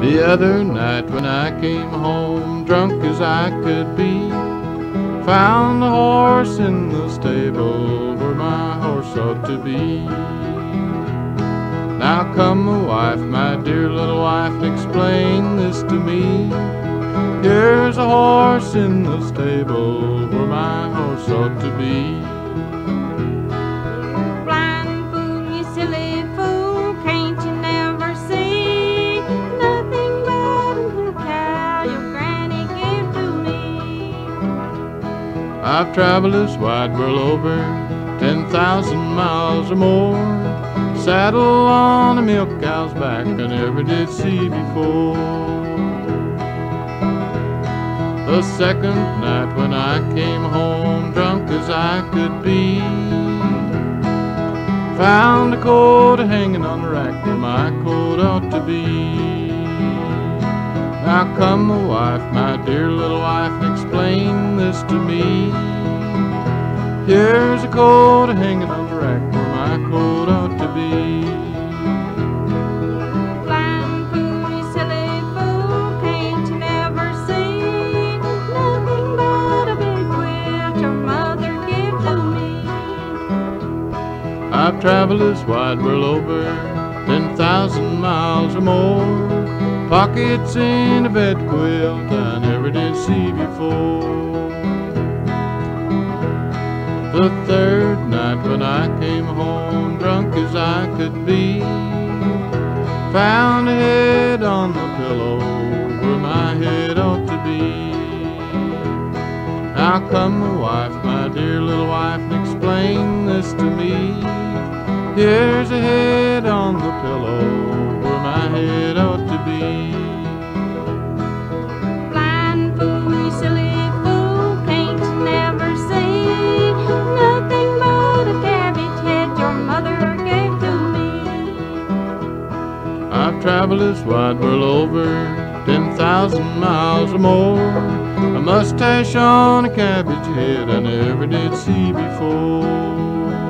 The other night when I came home, drunk as I could be, found the horse in the stable where my horse ought to be. Now come, my wife, my dear little wife, explain this to me. Here's a horse in the stable where my horse ought to be. I've traveled this wide world over, 10,000 miles or more. Saddle on a milk cow's back I never did see before. The second night when I came home, drunk as I could be, found a coat hanging on the rack where my coat ought to be. Now come, my wife, my dear little wife, explain to me. Here's a coat hanging on the rack where my coat ought to be. Blind fool, silly fool, can't you never see nothing but a big your mother gave to me? I've traveled this wide world over, 10,000 miles or more. Pockets in a bed quilt I never did see before. The third night when I came home, drunk as I could be, found a head on the pillow where my head ought to be. Now come, wife, my dear little wife, and explain this to me. Here's a head on the pillow where my head ought to be. This wide world over, 10,000 miles or more. A mustache on a cabbage head I never did see before.